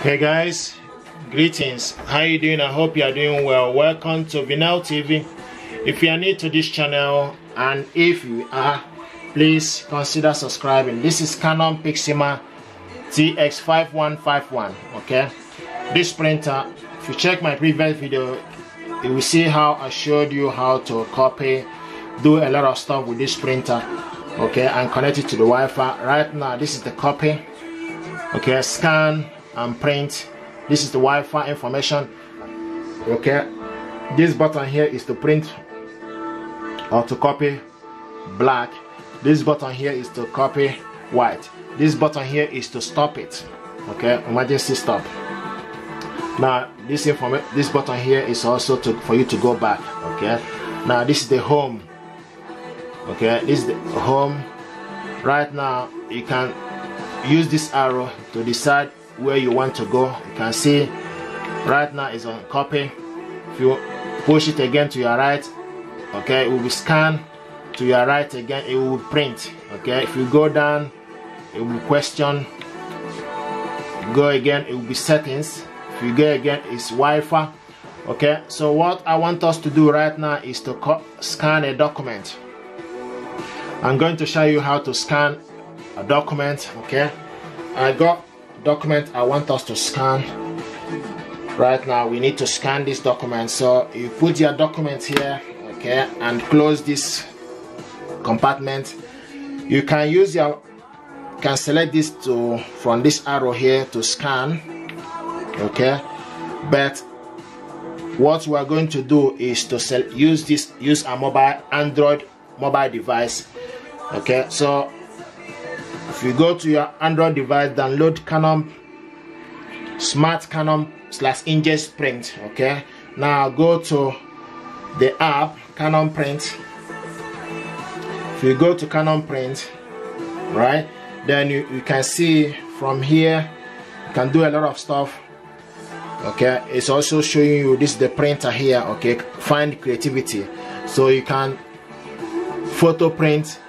Hey guys, greetings. How you doing? I hope you are doing well. Welcome to Vinnel TV. If you are new to this channel and if you are, please consider subscribing. This is Canon Pixma TS5151. Okay, this printer. If you check my previous video, you will see how I showed you how to copy, do a lot of stuff with this printer. Okay, and connect it to the Wi-Fi. Right now, this is the copy. Okay, scan and print. This is the Wi-Fi information. Okay. This button here is to print or to copy black. This button here is to copy white. This button here is to stop it. Okay. Emergency stop. Now this information this button here is also to for you to go back. Okay. Now this is the home. Okay. This is the home. Right now you can use this arrow to decide where you want to go you can see right now is on copy. If you push it again to your right okay it will be scanned to your right again it will print okay. If you go down it will question go again it will be settings. If you go again it's Wi-Fi okay. So what I want us to do right now is to scan a document. I'm going to show you how to scan a document okay. I got document I want us to scan. Right now we need to scan this document. So you put your document here okay and close this compartment. You can use your can select this to from this arrow here to scan okay? But what we are going to do is to sell, use this use a mobile android mobile device okay? So you go to your android device download canon smart canon slash inkjet print okay? Now go to the app canon print. If you go to canon print right then you, you can see from here you can do a lot of stuff okay? It's also showing you this the printer here okay? Find creativity. So you can photo print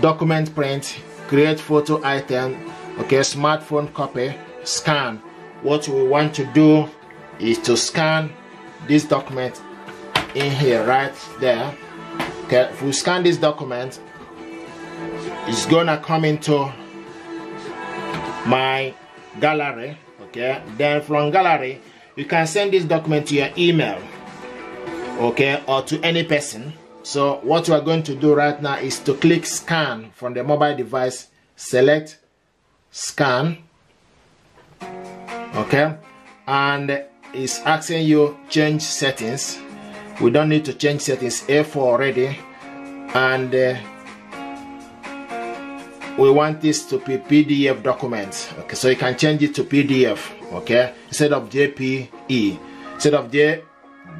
document print create photo item okay smartphone copy scan. What we want to do is to scan this document in here right there. Okay if we scan this document it's gonna come into my gallery okay? Then from gallery you can send this document to your email okay or to any person so what we are going to do right now is to click scan from the mobile device, select scan, okay, and it's asking you change settings. We don't need to change settings A4 already, and uh, we want this to be PDF document. Okay, so you can change it to PDF, okay, instead of JPE, instead of J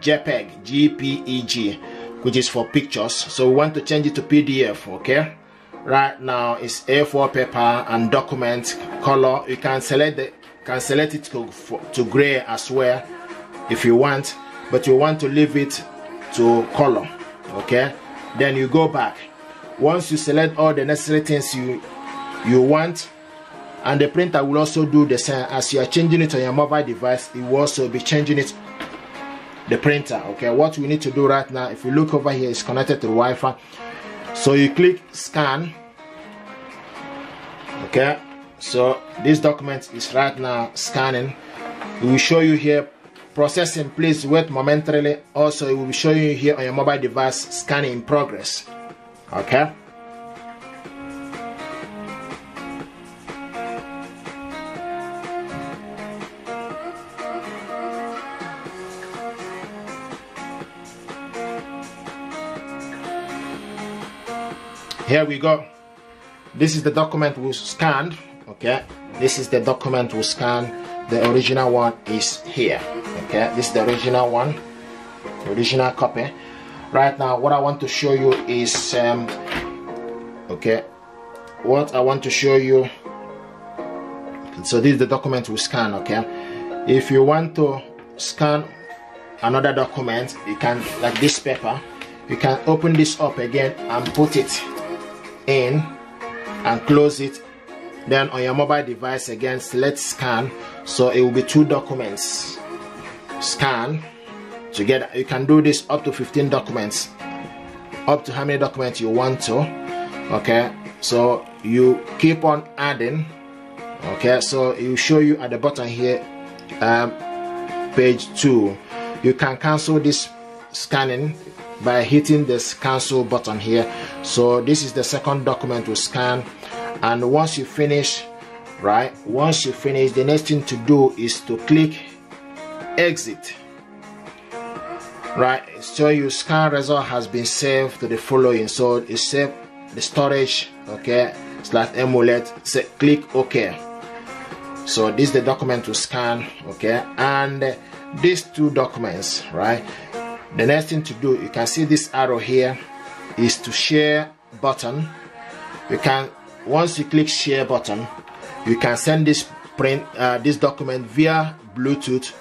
JPEG, JPEG which is for pictures. So we want to change it to pdf okay? Right now it's a4 paper and document color. You can select the can select it to, to gray as well if you want but you want to leave it to color okay? Then you go back. Once you select all the necessary things you you want and the printer will also do the same. As you are changing it on your mobile device it will also be changing it the printer okay? What we need to do right now if you look over here it's connected to Wi-Fi. So you click scan okay? So this document is right now scanning. We will show you here processing. Please wait momentarily. Also it will be showing you here on your mobile device scanning in progress okay here we go. This is the document we scanned okay? This is the document we scanned. The original one is here okay? This is the original one the original copy. Right now what I want to show you is um, okay? What I want to show you so this is the document we scan okay? If you want to scan another document you can like this paper you can open this up again and put it in and close it then on your mobile device again select scan. So it will be two documents. Scan together. You can do this up to 15 documents. Up to how many documents you want to. Okay? So you keep on adding. Okay? So it will show you at the bottom here um, page 2 you can cancel this scanning by hitting this cancel button here. So this is the second document to scan. And once you finish right once you finish the next thing to do is to click exit. Right so your scan result has been saved to the following. So it's saved the storage okay slash emulate click ok. So this is the document to scan okay and these two documents right the next thing to do you can see this arrow here is to share button. You can once you click share button you can send this print uh, this document via bluetooth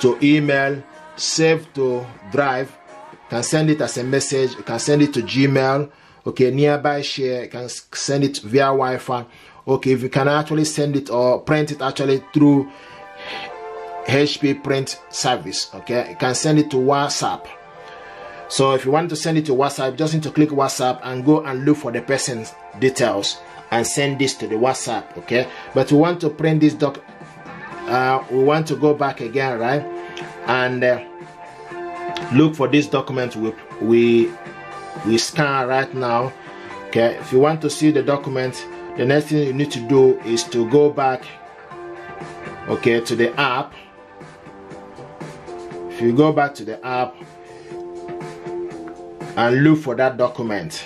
to email save to drive. You can send it as a message you can send it to gmail. Okay nearby share you can send it via wi-fi. Okay if you can actually send it or print it actually through HP print service okay? You can send it to WhatsApp. So if you want to send it to WhatsApp just need to click WhatsApp and go and look for the person's details and send this to the WhatsApp okay? But we want to print this doc uh, we want to go back again right? And uh, look for this document we we we scan right now okay? If you want to see the document the next thing you need to do is to go back okay to the app you go back to the app and look for that document.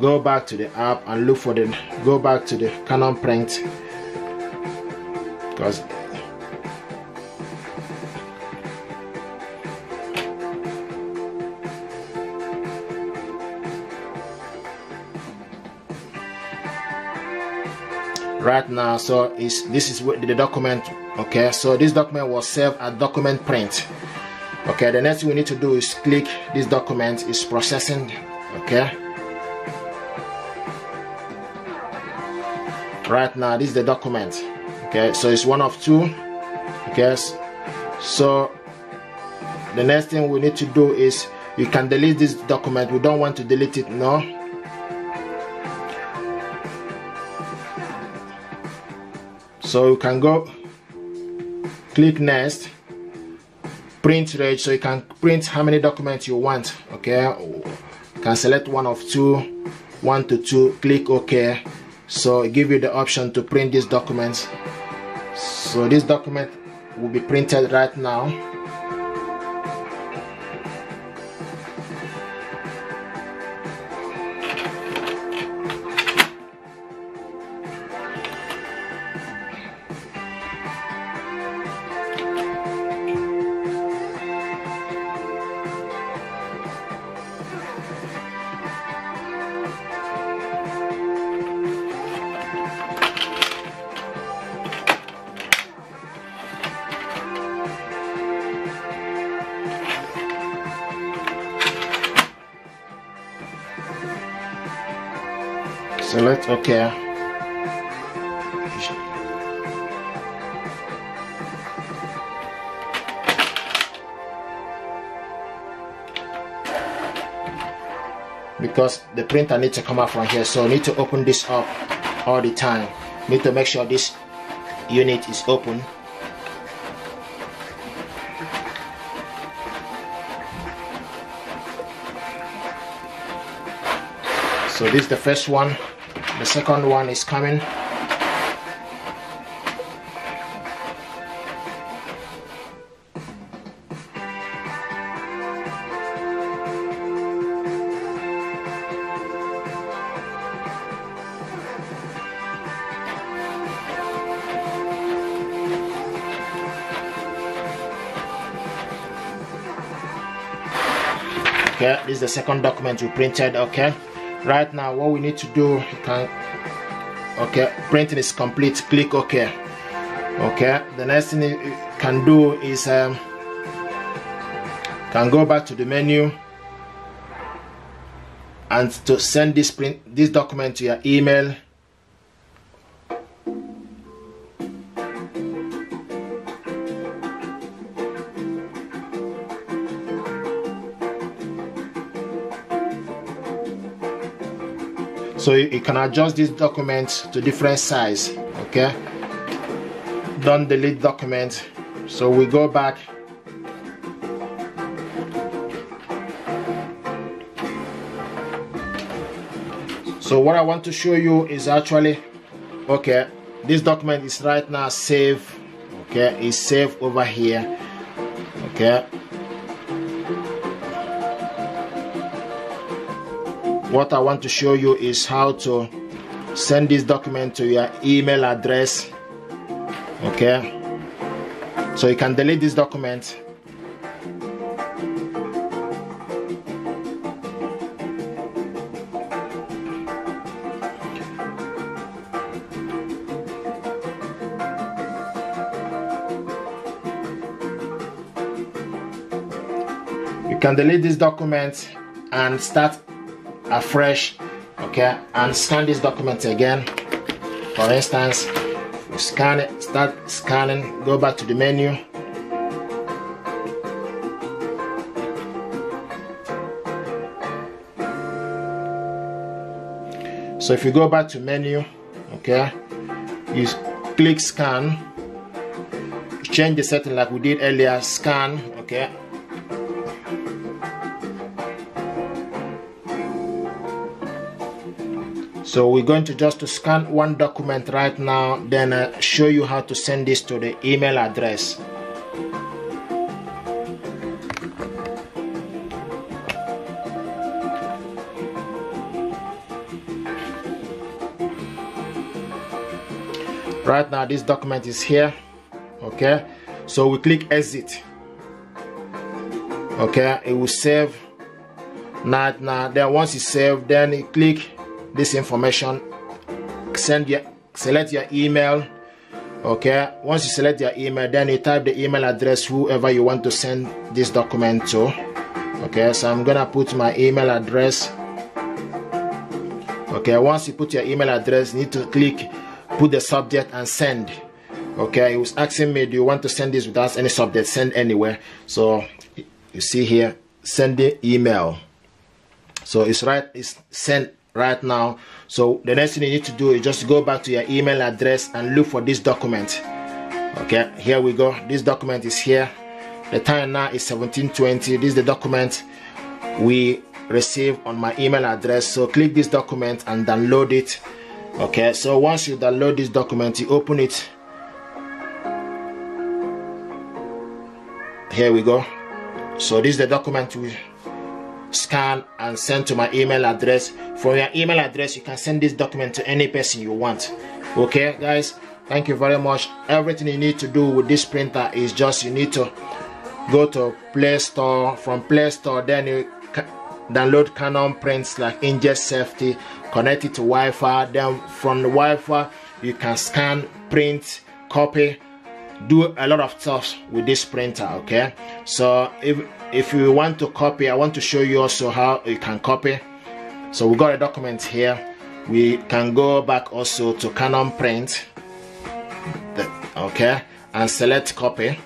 Go back to the app and look for the go back to the Canon print. Because right now so is this is the document okay? So this document was saved at document print okay? The next thing we need to do is click this document is processing okay? Right now this is the document okay? So it's one of two okay? So the next thing we need to do is you can delete this document. We don't want to delete it no so you can go click next print rate so you can print how many documents you want okay? You can select one of two one to two click ok. So give you the option to print these documents. So this document will be printed right now select OK because the printer needs to come out from here so I need to open this up all the time. Need to make sure this unit is open. So this is the first one the second one is coming. Okay this is the second document we printed okay right now what we need to do can okay printing is complete. Click ok. Okay the next thing you can do is um, can go back to the menu and to send this print this document to your email so you, can adjust this document to different size okay? Don't delete document. So we go back. So what I want to show you is actually okay this document is right now saved okay? It's saved over here okay what I want to show you is how to send this document to your email address okay? So you can delete this document. You can delete this document and start afresh okay? And scan this document again. For instance we scan it start scanning go back to the menu. So if you go back to menu okay you click scan. Change the setting like we did earlier scan okay so we're going to just scan one document right now then uh, show you how to send this to the email address. Right now this document is here okay? So we click exit okay? It will save. Now now then once it's saved then you click this information send your select your email okay? Once you select your email then you type the email address whoever you want to send this document to okay? So i'm gonna put my email address okay? Once you put your email address you need to click put the subject and send okay? It was asking me do you want to send this without any subject? Send anywhere. So you see here send the email. So it's right it's sent right now. So the next thing you need to do is just go back to your email address and look for this document. Okay here we go. This document is here. The time now is 1720 this is the document we received on my email address. So click this document and download it. Okay so once you download this document you open it. Here we go. So this is the document we scan and send to my email address. From your email address you can send this document to any person you want. Okay guys? Thank you very much. Everything you need to do with this printer is just you need to go to play store. From play store then you download canon prints like inkjet safety connect it to wi-fi. Then from the wi-fi you can scan print copy do a lot of stuff with this printer okay? So if if you want to copy i want to show you also how you can copy. So we got a document here. We can go back also to canon print okay and select copy.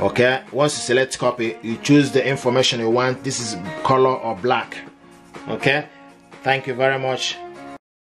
Okay once you select copy you choose the information you want. This is color or black okay? Thank you very much